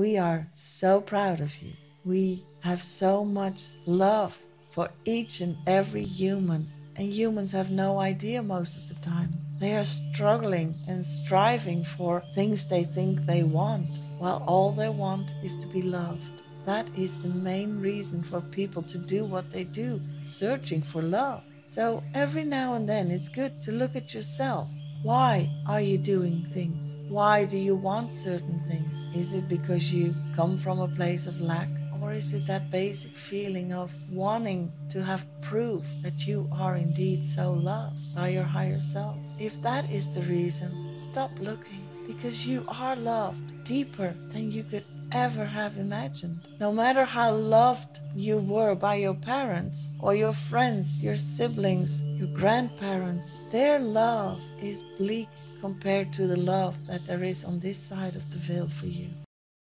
we are so proud of you. We have so much love for each and every human, and humans have no idea most of the time. They are struggling and striving for things they think they want, while all they want is to be loved. That is the main reason for people to do what they do, searching for love. So every now and then it's good to look at yourself. Why are you doing things? Why do you want certain things? Is it because you come from a place of lack? Or is it that basic feeling of wanting to have proof that you are indeed so loved by your higher self? If that is the reason, stop looking because you are loved deeper than you could ever have imagined. No matter how loved you were by your parents or your friends, your siblings, your grandparents, their love is bleak compared to the love that there is on this side of the veil for you.